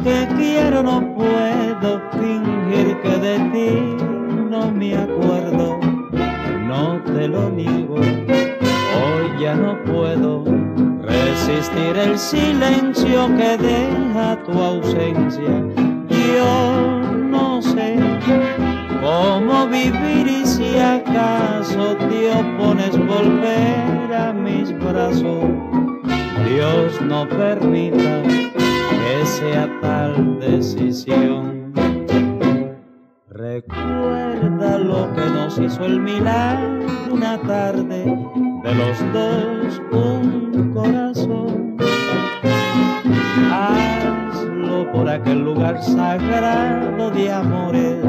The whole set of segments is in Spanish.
Que quiero no puedo fingir que de ti no me acuerdo, no te lo niego. Hoy ya no puedo resistir el silencio que deja tu ausencia. Yo no sé cómo vivir y si acaso te opones volver a mis brazos. Dios no permita que sea tan decisión. Recuerda lo que nos hizo el milagro una tarde de los dos un corazón. Hazlo por aquel lugar sagrado de amores,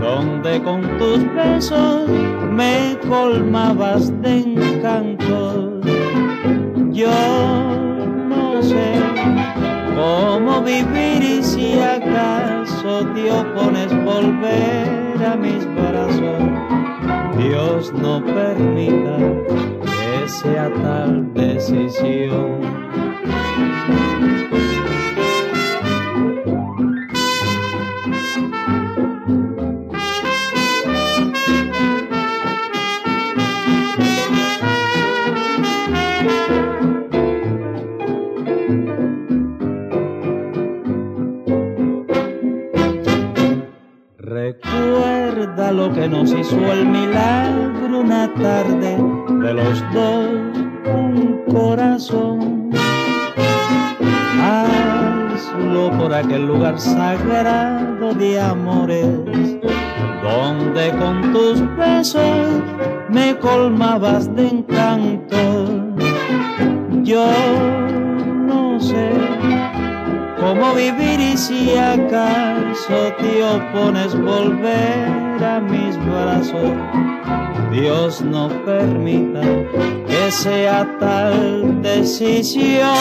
donde con tus besos me colmabas de vivir y si acaso te opones volver a mis brazos Dios no permita que sea tal decisión. Lo que nos hizo el milagro una tarde de los dos un corazón. Hazlo por aquel lugar sagrado de amores, donde con tus besos me colmabas de encanto. Yo no sé cómo vivir y si acaso te opones volver a mis brazos. Dios no permita que sea tal decisión.